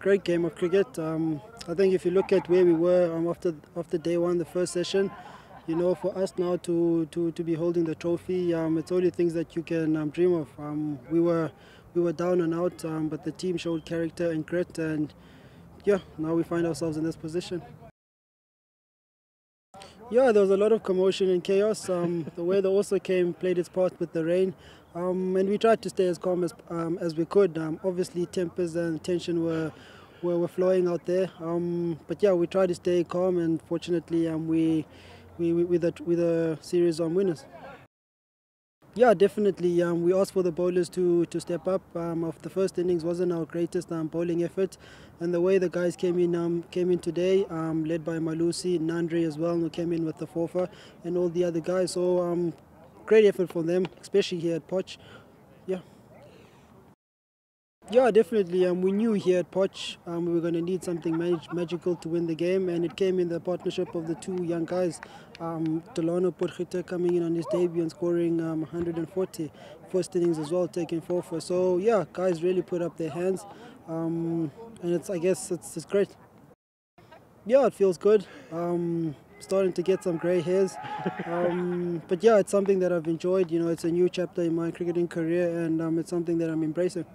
great game of cricket. Um, I think if you look at where we were um, after after day one, the first session, you know, for us now to to, to be holding the trophy, um, it's only things that you can um, dream of. Um, we were we were down and out, um, but the team showed character and grit, and yeah, now we find ourselves in this position. Yeah, there was a lot of commotion and chaos. Um, the weather also came, played its part with the rain, um, and we tried to stay as calm as, um, as we could. Um, obviously, tempers and tension were, were, were flowing out there, um, but yeah, we tried to stay calm, and fortunately, um, we, we, we with a, with a series of winners. Yeah, definitely. Um, we asked for the bowlers to, to step up. Um, of the first innings wasn't our greatest um, bowling effort, and the way the guys came in um, came in today, um, led by Malusi, Nandre as well, who came in with the forfer, and all the other guys. So um, great effort from them, especially here at Potch. Yeah. Definitely. Um, we knew here at Potch um, we were going to need something mag- magical to win the game, and it came in the partnership of the two young guys. Um, Delano Potgieter coming in on his debut and scoring um, 140 first innings as well, taking four for. So yeah, guys really put up their hands, um, and it's I guess it's, it's great. Yeah, it feels good. Um, starting to get some grey hairs, um, but yeah, it's something that I've enjoyed. You know, it's a new chapter in my cricketing career, and um, it's something that I'm embracing.